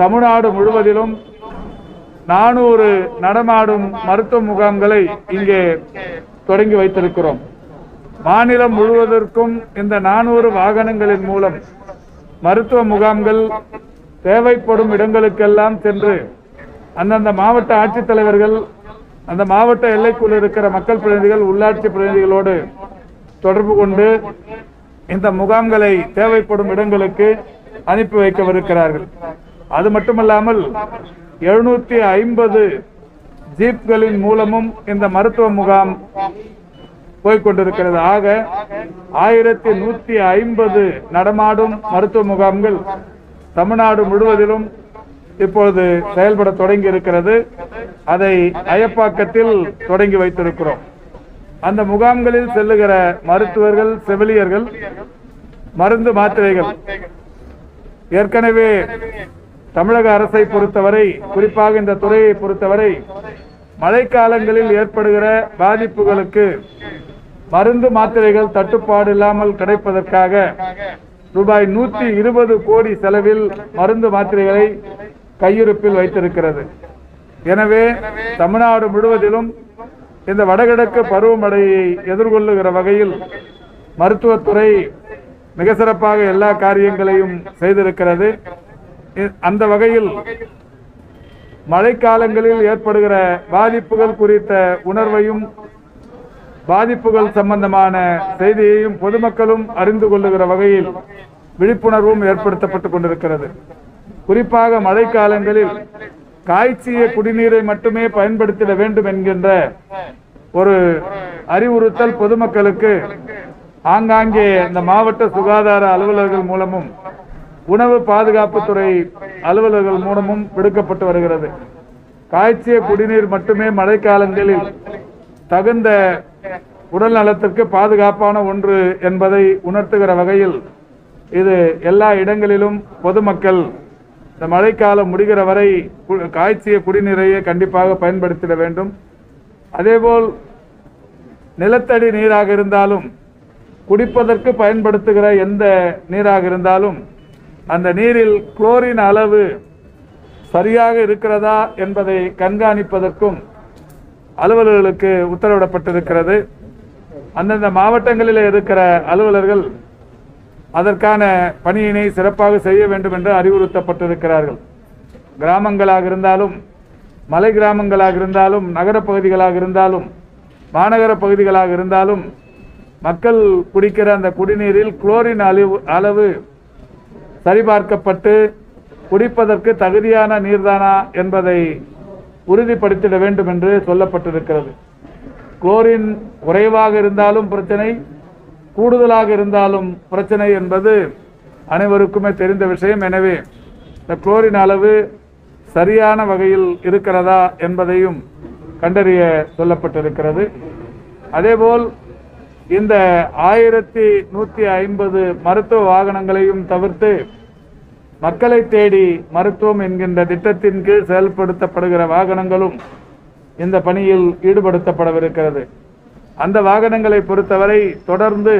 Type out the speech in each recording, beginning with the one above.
தமிழ்நாடு முழுவதிலும் நானூறு நடமாடும் மருத்துவ முகாம்களை இங்கே தொடங்கி வைத்திருக்கிறோம். மாநிலம் முழுவதற்கும் இந்த நானூறு வாகனங்களின் மூலம் மருத்துவ முகாம்கள் தேவைப்படும் இடங்களுக்கெல்லாம் சென்று அந்தந்த மாவட்ட ஆட்சித்தலைவர்கள் அந்த மாவட்ட எல்லைக்குள் இருக்கிற மக்கள் பிரதிநிதிகள் உள்ளாட்சி பிரதிநிதிகளோடு தொடர்பு கொண்டு இந்த முகாம்களை தேவைப்படும் இடங்களுக்கு அனுப்பி வைக்கவிருக்கிறார்கள். அது மட்டுமல்லாமல் எழுநூத்தி ஐம்பது ஜீப்களின் மூலமும் இந்த மருத்துவ முகாம் போய்கொண்டிருக்கிறது ஆக ஆயிரத்தி நூத்தி ஐம்பது நடமாடும் மருத்துவ முகாம்கள் தமிழ்நாடு முழுவதிலும் இப்பொழுது செயல்பட தொடங்கி இருக்கிறது அதை அயப்பாக்கத்தில் தொடங்கி வைத்திருக்கிறோம். அந்த முகாம்களில் செல்லுகிற மருத்துவர்கள் செவிலியர்கள் மருந்து மாத்திரைகள் ஏற்கனவே தமிழக அரசை பொறுத்தவரை குறிப்பாக இந்த துறையை பொறுத்தவரை மழைக்காலங்களில் ஏற்படுகிற பாதிப்புகளுக்கு மருந்து மாத்திரைகள் தட்டுப்பாடு இல்லாமல் கிடைப்பதற்காக ரூபாய் நூத்தி இருபது கோடி செலவில் மருந்து மாத்திரைகளை கையிருப்பில் வைத்திருக்கிறது. எனவே தமிழ்நாடு முழுவதிலும் இந்த வடகிழக்கு பருவமழையை எதிர்கொள்ளுகிற வகையில் மருத்துவத்துறை மிக சிறப்பாக எல்லா காரியங்களையும் செய்திருக்கிறது. அந்த வகையில் மழைக்காலங்களில் ஏற்படுகிற பாதிப்புகள் குறித்த உணர்வையும் பாதிப்புகள் சம்பந்தமான செய்தியையும் பொதுமக்களும் அறிந்து கொள்ளுகிற வகையில் விழிப்புணர்வும் ஏற்படுத்தப்பட்டுக் கொண்டிருக்கிறது. குறிப்பாக மழைக்காலங்களில் காய்ச்சிய குடிநீரை மட்டுமே பயன்படுத்திட வேண்டும் என்கின்ற ஒரு அறிவுறுத்தல் பொதுமக்களுக்கு ஆங்காங்கே இந்த மாவட்ட சுகாதார அலுவலர்கள் மூலமும் உணவு பாதுகாப்புத்துறை அலுவலர்கள் மூலமும் விடுக்கப்பட்டு வருகிறது. காய்ச்சிய குடிநீர் மட்டுமே மழைக்காலங்களில் தகுந்த உடல் நலத்திற்கு பாதுகாப்பான ஒன்று என்பதை உணர்த்துகிற வகையில் இது எல்லா இடங்களிலும் பொதுமக்கள் இந்த மழைக்காலம் முடிகிற வரை கு- காய்ச்சிய குடிநீரையே கண்டிப்பாக பயன்படுத்திட வேண்டும். அதேபோல் நிலத்தடி நீராக இருந்தாலும் குடிப்பதற்கு பயன்படுத்துகிற எந்த நீராக இருந்தாலும் அந்த நீரில் குளோரின் அளவு சரியாக இருக்கிறதா என்பதை கண்காணிப்பதற்கும் அலுவலர்களுக்கு உத்தரவிடப்பட்டிருக்கிறது. அந்தந்த மாவட்டங்களில் இருக்கிற அலுவலர்கள் அதற்கான பணியினை சிறப்பாக செய்ய வேண்டும் என்று அறிவுறுத்தப்பட்டிருக்கிறார்கள். கிராமங்களாக இருந்தாலும் மலை கிராமங்களாக இருந்தாலும் நகரப்பகுதிகளாக இருந்தாலும் மாநகர பகுதிகளாக இருந்தாலும் மக்கள் குடிக்கிற அந்த குடிநீரில் குளோரின் அளவு அளவு சரிபார்க்கப்பட்டு குடிப்பதற்கு தகுதியான நீர்தானா என்பதை உறுதிப்படுத்திட வேண்டும் என்று சொல்லப்பட்டிருக்கிறது. குளோரின் குறைவாக இருந்தாலும் பிரச்சனை கூடுதலாக இருந்தாலும் பிரச்சனை என்பது அனைவருக்குமே தெரிந்த விஷயம். எனவே இந்த குளோரின் அளவு சரியான வகையில் இருக்கிறதா என்பதையும் கண்டறிய சொல்லப்பட்டிருக்கிறது. அதேபோல் இந்த ஆயிரத்தி நூற்றி ஐம்பது மருத்துவ வாகனங்களையும் தவிர்த்து மக்களை தேடி மருத்துவம் என்கின்ற திட்டத்தின் கீழ் செயல்படுத்தப்படுகிற வாகனங்களும் இந்த பணியில் ஈடுபடுத்தப்படவிருக்கிறது. அந்த வாகனங்களை பொறுத்தவரை தொடர்ந்து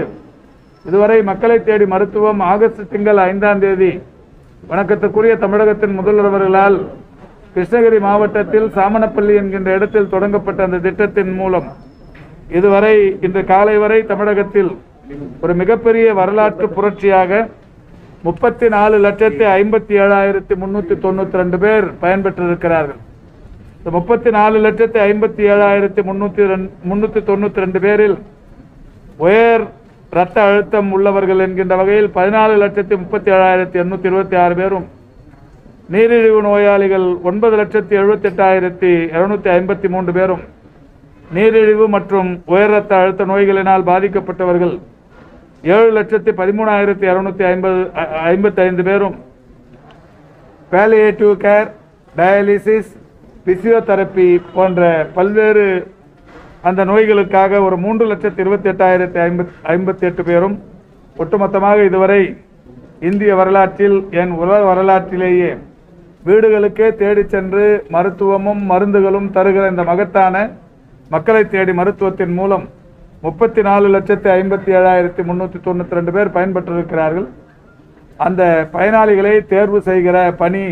இதுவரை மக்களை தேடி மருத்துவம் ஆகஸ்ட் திங்கள் ஐந்தாம் தேதி வணக்கத்துக்குரிய தமிழகத்தின் முதல்வர்களால் கிருஷ்ணகிரி மாவட்டத்தில் சாமனப்பள்ளி என்கின்ற இடத்தில் தொடங்கப்பட்ட அந்த திட்டத்தின் மூலம் இதுவரை இன்று காலை வரை தமிழகத்தில் ஒரு மிகப்பெரிய வரலாற்று புரட்சியாக முப்பத்தி நாலு லட்சத்தி ஐம்பத்தி ஏழாயிரத்தி முன்னூத்தி தொண்ணூற்றி ரெண்டு பேர் பயன்பெற்றிருக்கிறார்கள். இந்த முப்பத்தி நாலு லட்சத்தி ஐம்பத்தி ஏழாயிரத்தி முன்னூத்தி முன்னூத்தி தொண்ணூத்தி ரெண்டு பேரில் உயர் இரத்த அழுத்தம் உள்ளவர்கள் என்கின்ற வகையில் பதினாலு லட்சத்தி முப்பத்தி ஏழாயிரத்தி எண்ணூத்தி இருபத்தி ஆறு பேரும் நீரிழிவு நோயாளிகள் ஒன்பது லட்சத்தி எழுபத்தி எட்டாயிரத்தி இருநூத்தி ஐம்பத்தி மூன்று பேரும் நீரிழிவு மற்றும் உயர் ரத்த அழுத்த நோய்களினால் பாதிக்கப்பட்டவர்கள் ஏழு லட்சத்தி பதிமூணாயிரத்தி இரநூத்தி ஐம்பது ஐம்பத்தி ஐந்து பேரும் பேலியேட்டிவ் கேர் டயாலிசிஸ் பிசியோதெரப்பி போன்ற பல்வேறு அந்த நோய்களுக்காக ஒரு மூன்று லட்சத்தி இருபத்தி எட்டாயிரத்தி ஐம்பத் ஐம்பத்தி எட்டு பேரும் ஒட்டுமொத்தமாக இதுவரை இந்திய வரலாற்றில் என் உலக வரலாற்றிலேயே வீடுகளுக்கே தேடிச் சென்று மருத்துவமும் மருந்துகளும் தருகிற இந்த மகத்தான மக்களை தேடி மருத்துவத்தின் மூலம் முப்பத்தி நாலு லட்சத்தி ஐம்பத்தி ஏழாயிரத்தி முந்நூற்றி தொண்ணூற்றி ரெண்டு பேர் பயன்பெற்றிருக்கிறார்கள். அந்த பயனாளிகளை தேர்வு செய்கிற பணி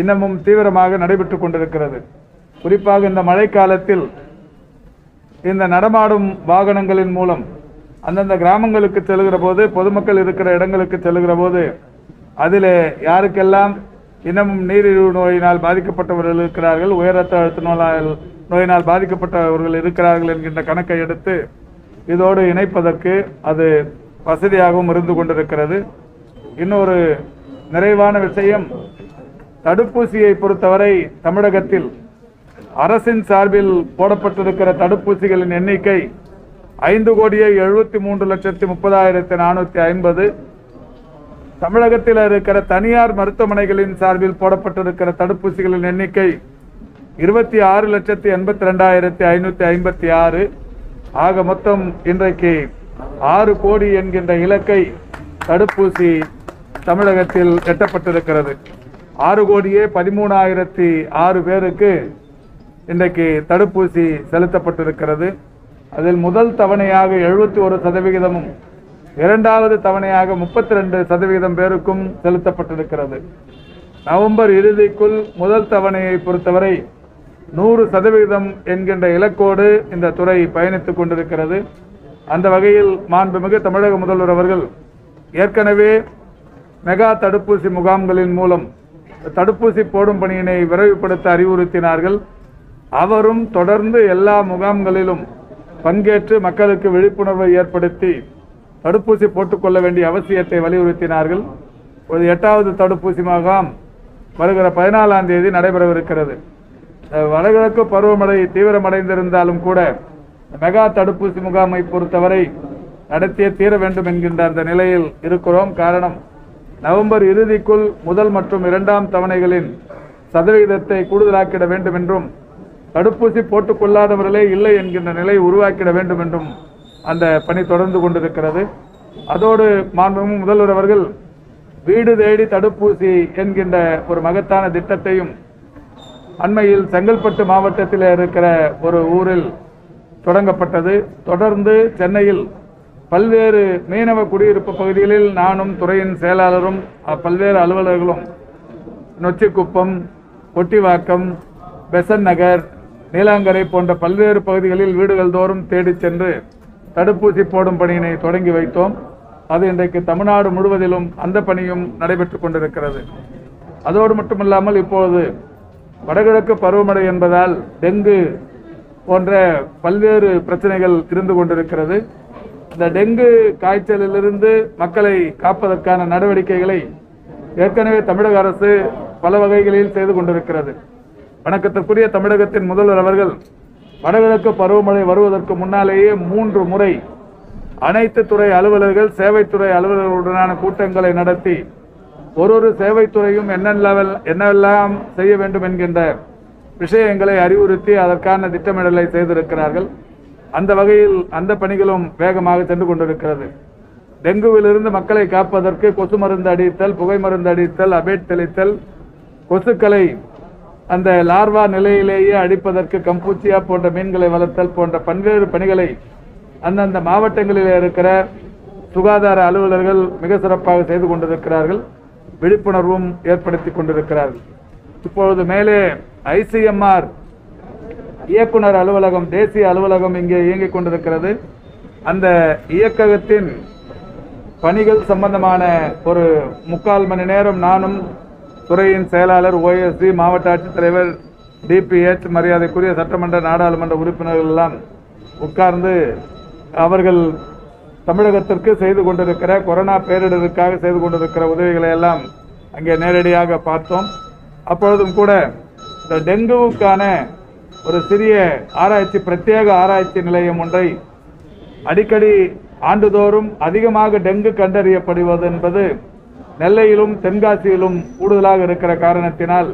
இன்னமும் தீவிரமாக நடைபெற்று கொண்டிருக்கிறது. குறிப்பாக இந்த மழைக்காலத்தில் இந்த நடமாடும் வாகனங்களின் மூலம் அந்தந்த கிராமங்களுக்கு செல்கிற போது பொதுமக்கள் இருக்கிற இடங்களுக்கு செல்கிற போது அதில் யாருக்கெல்லாம் இன்னமும் நீரிழிவு நோயினால் பாதிக்கப்பட்டவர்கள் இருக்கிறார்கள் உயர் ரத்த அழுத்த நோயால் நோயினால் பாதிக்கப்பட்டவர்கள் இருக்கிறார்கள் என்கின்ற கணக்கை எடுத்து இதோடு இணைப்பதற்கு அது வசதியாகவும் இருந்து கொண்டிருக்கிறது. இன்னொரு நிறைவான விஷயம் தடுப்பூசியை பொறுத்தவரை தமிழகத்தில் அரசின் சார்பில் போடப்பட்டிருக்கிற தடுப்பூசிகளின் எண்ணிக்கை ஐந்து கோடியே எழுபத்தி மூன்று லட்சத்தி முப்பதாயிரத்தி நானூற்றி ஐம்பது. தமிழகத்தில் இருக்கிற தனியார் மருத்துவமனைகளின் சார்பில் போடப்பட்டிருக்கிற தடுப்பூசிகளின் எண்ணிக்கை இருபத்தி ஆறு லட்சத்தி எண்பத்தி ரெண்டாயிரத்தி ஐநூற்றி ஐம்பத்தி ஆறு. ஆக மொத்தம் இன்றைக்கு ஆறு கோடி என்கின்ற இலக்கை தடுப்பூசி தமிழகத்தில் எட்டப்பட்டிருக்கிறது. ஆறு கோடியே பதிமூணாயிரத்தி ஆறு பேருக்கு இன்றைக்கு தடுப்பூசி செலுத்தப்பட்டிருக்கிறது. அதில் முதல் தவணையாக எழுபத்தி ஒரு சதவிகிதமும் இரண்டாவது தவணையாக முப்பத்தி ரெண்டு சதவிகிதம் பேருக்கும் செலுத்தப்பட்டிருக்கிறது. நவம்பர் இறுதிக்குள் முதல் தவணையை பொறுத்தவரை நூறு சதவிகிதம் என்கின்ற இலக்கோடு இந்த துறை பயணித்துக் கொண்டிருக்கிறது. அந்த வகையில் மாண்புமிகு தமிழக முதல்வர் அவர்கள் ஏற்கனவே மெகா தடுப்பூசி முகாம்களின் மூலம் தடுப்பூசி போடும் பணியினை விரைவுபடுத்த அறிவுறுத்தினார்கள். அவரும் தொடர்ந்து எல்லா முகாம்களிலும் பங்கேற்று மக்களுக்கு விழிப்புணர்வை ஏற்படுத்தி தடுப்பூசி போட்டுக்கொள்ள வேண்டிய அவசியத்தை வலியுறுத்தினார்கள். ஒரு எட்டாவது தடுப்பூசி முகாம் வருகிற பதினாலாம் தேதி நடைபெறவிருக்கிறது. வடகிழக்கு பருவமழை தீவிரமடைந்திருந்தாலும் கூட மெகா தடுப்பூசி முகாமை பொறுத்தவரை நடத்திய தீர வேண்டும் என்கின்ற அந்த நிலையில் இருக்கிறோம். காரணம் நவம்பர் இறுதிக்குள் முதல் மற்றும் இரண்டாம் தவணைகளின் சதவிகிதத்தை கூடுதலாக்கிட வேண்டும் என்றும் தடுப்பூசி போட்டுக் கொள்ளாதவர்களே இல்லை என்கின்ற நிலை உருவாக்கிட வேண்டும் என்றும் அந்த பணி தொடர்ந்து கொண்டிருக்கிறது. அதோடு மாண்புமிகு முதல்வர் அவர்கள் வீடு தேடி தடுப்பூசி என்கின்ற ஒரு மகத்தான திட்டத்தையும் அண்மையில் செங்கல்பட்டு மாவட்டத்தில் இருக்கிற ஒரு ஊரில் தொடங்கப்பட்டது. தொடர்ந்து சென்னையில் பல்வேறு மீனவ குடியிருப்பு பகுதிகளில் நானும் துறையின் செயலாளரும் பல்வேறு அலுவலர்களும் நொச்சிக்குப்பம் ஒட்டிவாக்கம் பெசன் நகர் நீலாங்கரை போன்ற பல்வேறு பகுதிகளில் வீடுகள் தோறும் தேடிச் சென்று தடுப்பூசி போடும் பணியினை தொடங்கி வைத்தோம். அது இன்றைக்கு தமிழ்நாடு முழுவதிலும் அந்த பணியும் நடைபெற்று கொண்டிருக்கிறது. அதோடு மட்டுமல்லாமல் இப்பொழுது வடகிழக்கு பருவமழை என்பதால் டெங்கு போன்ற பல்வேறு பிரச்சனைகள் இருந்து கொண்டிருக்கிறது. இந்த டெங்கு காய்ச்சலிலிருந்து மக்களை காப்பதற்கான நடவடிக்கைகளை ஏற்கனவே தமிழக அரசு பல வகைகளில் செய்து கொண்டிருக்கிறது. வணக்கத்திற்குரிய தமிழகத்தின் முதல்வர் அவர்கள் வடகிழக்கு பருவமழை வருவதற்கு முன்னாலேயே மூன்று முறை அனைத்து துறை அலுவலர்கள் சேவைத்துறை அலுவலர்களுடனான கூட்டங்களை நடத்தி ஒரு ஒரு சேவைத்துறையும் என்னெல்லாம் செய்ய வேண்டும் என்கின்ற விஷயங்களை அறிவுறுத்தி அதற்கான திட்டமிடலை செய்திருக்கிறார்கள். அந்த வகையில் அந்த பணிகளும் வேகமாக சென்று கொண்டிருக்கிறது. டெங்குவிலிருந்து மக்களை காப்பதற்கு கொசு மருந்து அடித்தல் புகை மருந்து அடித்தல் அபேட் தெளித்தல் கொசுக்களை அந்த லார்வா நிலையிலேயே அடிப்பதற்கு கம்பூச்சியா போன்ற மீன்களை வளர்த்தல் போன்ற பல்வேறு பணிகளை அந்தந்த மாவட்டங்களில் இருக்கிற சுகாதார அலுவலர்கள் மிக சிறப்பாக செய்து கொண்டிருக்கிறார்கள். விழிப்புணர்வும் ஏற்படுத்தி கொண்டிருக்கிறார்கள். இப்பொழுது மேலே ஐசிஎம்ஆர் இயக்குனர் அலுவலகம் தேசிய அலுவலகம் இங்கே இயங்கிக் கொண்டிருக்கிறது. அந்த இயக்ககத்தின் பணிகள் சம்பந்தமான ஒரு முக்கால் மணி நேரம் நானும் துறையின் செயலாளர் ஓஎஸ்டி மாவட்ட ஆட்சித்தலைவர் டிபிஎச் மரியாதைக்குரிய சட்டமன்ற நாடாளுமன்ற உறுப்பினர்கள் எல்லாம் உட்கார்ந்து அவர்கள் தமிழகத்திற்கு செய்து கொண்டிருக்கிற கொரோனா பேரிடருக்காக செய்து கொண்டிருக்கிற உதவிகளை எல்லாம் அங்கே நேரடியாக பார்த்தோம். அப்பொழுதும் கூட இந்த டெங்குவுக்கான ஒரு சிறிய ஆராய்ச்சி பிரத்யேக ஆராய்ச்சி நிலையம் ஒன்றை அடிக்கடி ஆண்டுதோறும் அதிகமாக டெங்கு கண்டறியப்படுவது என்பது நெல்லையிலும் தென்காசியிலும் கூடுதலாக இருக்கிற காரணத்தினால்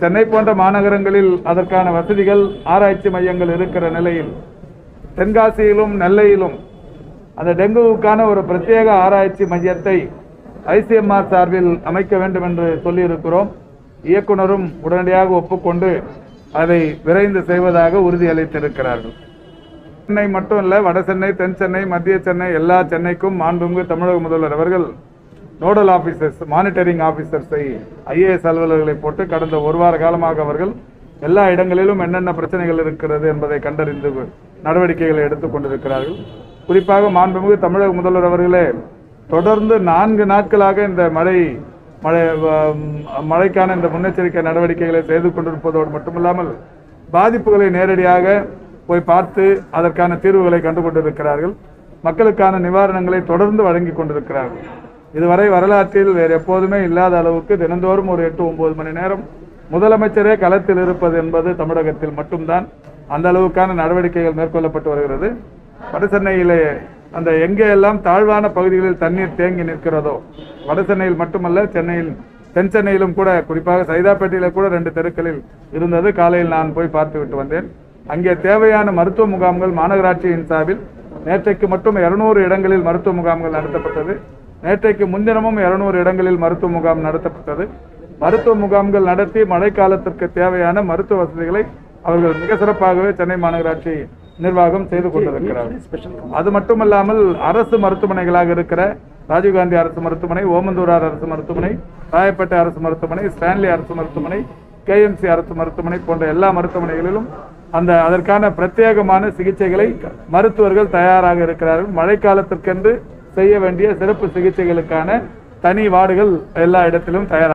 சென்னை போன்ற மாநகரங்களில் அதற்கான வசதிகள் ஆராய்ச்சி மையங்கள் இருக்கிற நிலையில் தென்காசியிலும் நெல்லையிலும் அந்த டெங்குவுக்கான ஒரு பிரத்யேக ஆராய்ச்சி மையத்தை ஐசிஎம்ஆர் சார்பில் அமைக்க வேண்டும் என்று சொல்லியிருக்கிறோம். இயக்குனரும் உடனடியாக ஒப்புக்கொண்டு அதை விரைந்து செய்வதாக உறுதியளித்திருக்கிறார்கள். சென்னை மட்டும் இல்லை வட சென்னை தென் சென்னை மத்திய சென்னை எல்லா சென்னைக்கும் மாண்புமிகு தமிழக முதல்வர் அவர்கள் நோடல் ஆபீசர்ஸ் மானிட்டரிங் ஆபீசர்ஸை ஐஏஎஸ் அலுவலர்களை போட்டு கடந்த ஒரு வார காலமாக அவர்கள் எல்லா இடங்களிலும் என்னென்ன பிரச்சனைகள் இருக்கிறது என்பதை கண்டறிந்து நடவடிக்கைகளை எடுத்துக் கொண்டிருக்கிறார்கள். குறிப்பாக மாண்புமிகு தமிழக முதல்வர் அவர்களே தொடர்ந்து நான்கு நாட்களாக இந்த மழை மழை மழைக்கான இந்த முன்னெச்சரிக்கை நடவடிக்கைகளை செய்து கொண்டிருப்பதோடு மட்டுமில்லாமல் பாதிப்புகளை நேரடியாக போய் பார்த்து அதற்கான தீர்வுகளை கண்டுகொண்டிருக்கிறார்கள். மக்களுக்கான நிவாரணங்களை தொடர்ந்து வழங்கி கொண்டிருக்கிறார்கள். இதுவரை வரலாற்றில் வேறு எப்போதுமே இல்லாத அளவுக்கு தினந்தோறும் ஒரு எட்டு ஒன்பது மணி நேரம் முதலமைச்சரே களத்தில் இருப்பது என்பது தமிழகத்தில் மட்டும்தான். அந்த அளவுக்கான நடவடிக்கைகள் மேற்கொள்ளப்பட்டு வருகிறது. வடசென்னையிலே அந்த எங்கே எல்லாம் தாழ்வான பகுதிகளில் தண்ணீர் தேங்கி நிற்கிறதோ வடசென்னையில் மட்டுமல்ல சென்னையில் தென் சென்னையிலும் கூட குறிப்பாக சைதாப்பேட்டையில கூட ரெண்டு தெருக்களில் இருந்தது. காலையில் நான் போய் பார்த்து விட்டு வந்தேன். அங்கே தேவையான மருத்துவ முகாம்கள் மாநகராட்சியின் சார்பில் நேற்றைக்கு மட்டும் இருநூறு இடங்களில் மருத்துவ முகாம்கள் நடத்தப்பட்டது. நேற்றைக்கு முன்தினமும் இருநூறு இடங்களில் மருத்துவ முகாம் நடத்தப்பட்டது. மருத்துவ முகாம்கள் நடத்தி மழைக்காலத்திற்கு தேவையான மருத்துவ வசதிகளை அவர்கள் மிக சிறப்பாகவே சென்னை மாநகராட்சி நிர்வாகம் செய்து கொண்டிருக்கிறார்கள் அது மட்டுமல்லாமல் அரசு மருத்துவமனைகளாக இருக்கிற ராஜீவ்காந்தி அரசு மருத்துவமனை ஓமந்தூரார் அரசு மருத்துவமனை ராயப்பேட்டை அரசு மருத்துவமனை ஸ்டான்லி அரசு மருத்துவமனை கேஎம்சி அரசு மருத்துவமனை போன்ற எல்லா மருத்துவமனைகளிலும் அந்த அதற்கான பிரத்யேகமான சிகிச்சைகளை மருத்துவர்கள் தயாராக இருக்கிறார்கள். மழைக்காலத்திற்கென்று செய்ய வேண்டிய சிறப்பு சிகிச்சைகளுக்கான தனி வார்டுகள் எல்லா இடத்திலும் தயாராக